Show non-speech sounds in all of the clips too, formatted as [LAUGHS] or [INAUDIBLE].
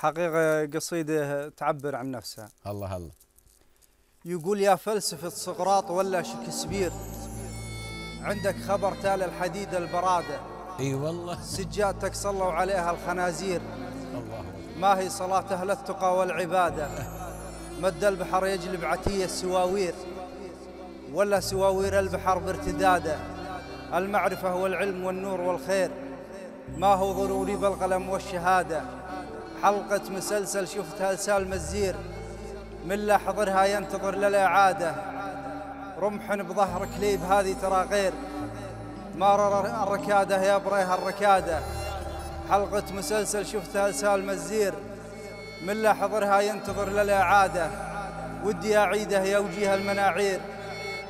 حقيقة قصيدة تعبر عن نفسها. الله الله. يقول يا فلسفة سقراط ولا شكسبير عندك خبر تال الحديد البرادة. إي والله. سجادتك صلوا عليها الخنازير. الله. ما هي صلاة أهل التقى والعبادة. مد البحر يجلب عتية السواوير ولا سواوير البحر بارتداده. المعرفة والعلم والنور والخير ما هو ضروري بالقلم والشهادة. حلقة مسلسل شفتها لسال مزير من لا حضرها ينتظر للإعادة رمح بظهر كليب هذه ترى غير. مارر الركادة يا بريها الركادة. حلقة مسلسل شفتها لسال مزير من لا حضرها ينتظر للإعادة ودي أعيده يا وجيه المناعير.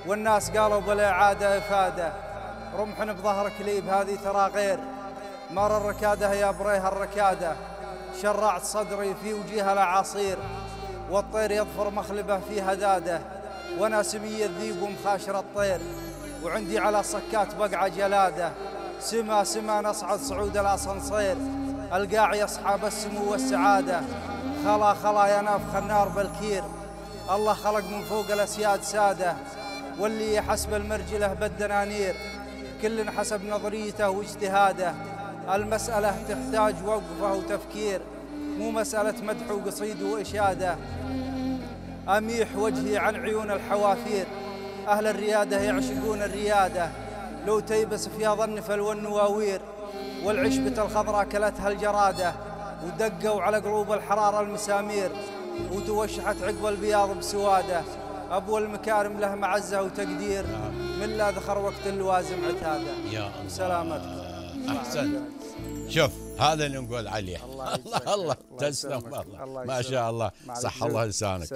والناس قالوا بالإعادة إفادة. رمح بظهر كليب هذه ترى غير. مر الركادة يا بريها الركادة. شرعت صدري في وجيها الأعاصير والطير يظفر مخلبه في هداده وأنا سمي الذيب ومخاشر الطير وعندي على صكات بقعة جلادة. سما سما نصعد صعود الأسانسير القاع يصحى بالسمو والسعادة. خلا خلا ينافخ النار بالكير الله خلق من فوق الأسياد سادة. واللي يحسب المرجلة بالدنانير كل حسب نظريته واجتهاده. المسألة تحتاج وقفة وتفكير مو مسألة مدح وقصيد وإشادة. أميح وجهي عن عيون الحوافير. أهل الريادة يعشقون الريادة. لو تيبس فيها ظنفل والنواوير والعشبة الخضراء كلتها الجرادة. ودقوا على قلوب الحرارة المسامير. وتوشحت عقب البياض بسوادة. أبو المكارم له معزة وتقدير. من لا ذخر وقت اللوازم عتادة. يا الله. سلامتكم. أحسن شوف هذا اللي نقول عليه الله [LAUGHS] الله تسلم. والله الله ما. شاء الله صح. الله لسانك.